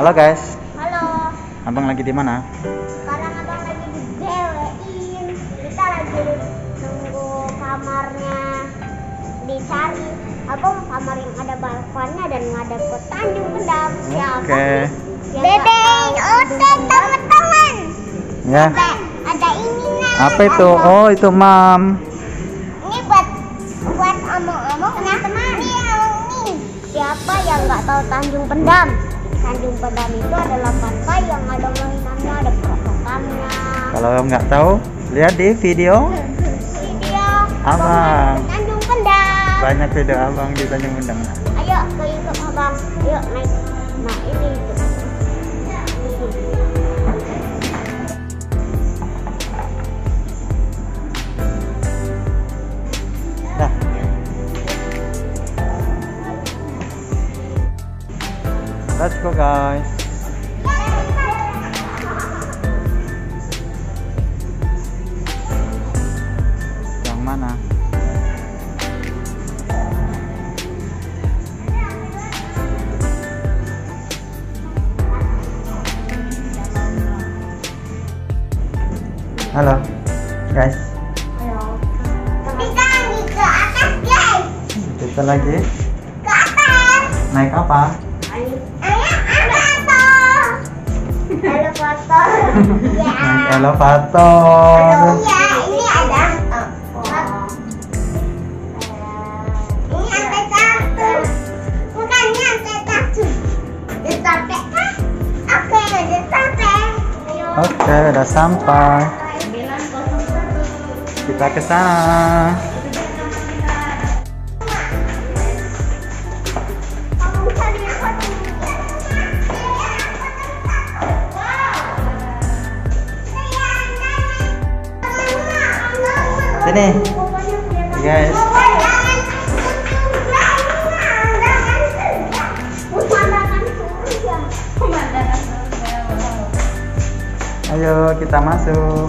Halo guys, Halo, abang lagi di mana? sekarang abang lagi di BWin. Kita lagi nunggu kamarnya dicari. Abang kamar yang ada balkonnya dan ngadep ke Tanjung Kendam. Siapa Oke. nggak tahu Tanjung teman-teman. Ya. Ada ini nah. Apa itu? Oh itu mam. Ini buat buat omong-omong nah teman. Nih, siapa yang nggak tahu Tanjung Pendam? Tanjung Pendam itu adalah pantai yang ada mainannya, ada perosotannya. Kalau nggak tahu, lihat di video Video Abang. Tanjung Pendam. banyak video abang di Tanjung Bendang. Ayo ke YouTube abang. Yuk naik. Yang mana? Halo, guys. Kita lagi ke atas guys. Kita lagi Ke atas. naik apa? Halo. Ya. Naik elevator. Iya, ini ada. Oke, udah sampai. Kita ke sana. Sini, guys. Ayo kita masuk.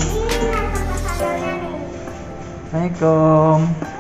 Assalamualaikum.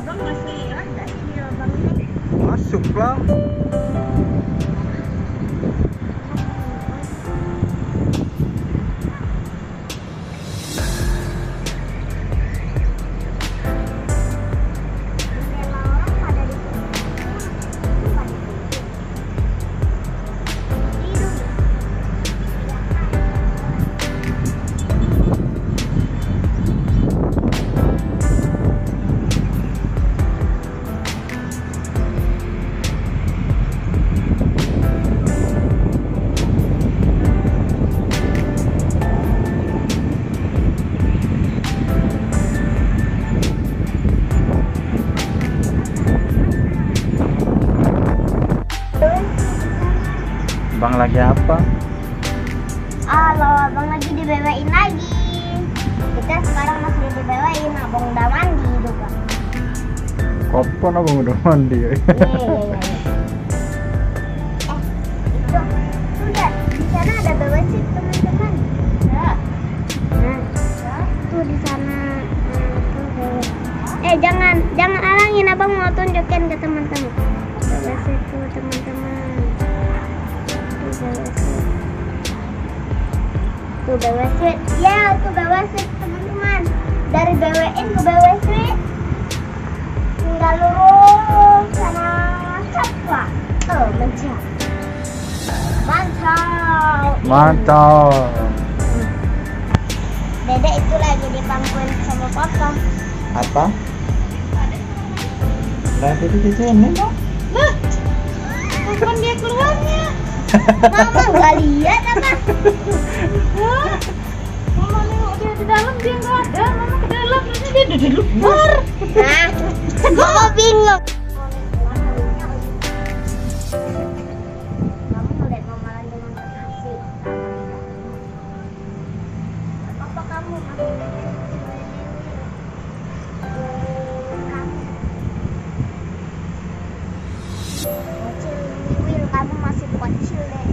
Abang masuk lah. Ada apa? Halo, abang lagi dibewein lagi. Kita sekarang masih dibewein, abang udah mandi juga. Kapan abang udah mandi? Iya, iya, iya. Eh, itu sudah di sana ada bewesit teman-teman. Ya. Tuh di sana. Tuh bewesit. Jangan, jangan alangin, abang mau tunjukin ke teman-teman. Bewesit. Ya, tuh bewesit teman-teman. Dari BWN ke bewesit tinggal lurus sana cepat oh mantap mantap Mantap. dedek itu lagi dipangkuin sama papa Apa? Lah itu di sini dong. Lah, kapan dia keluarnya mama nggak lihat apa? Mama nengok dia di dalam dia nggak ada. Mama ke dalam terus dia ada di luar. nah mama bingung. Kamu ngeliat Will kamu masih kecil deh